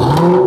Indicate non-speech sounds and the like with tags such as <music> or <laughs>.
Oh. <laughs>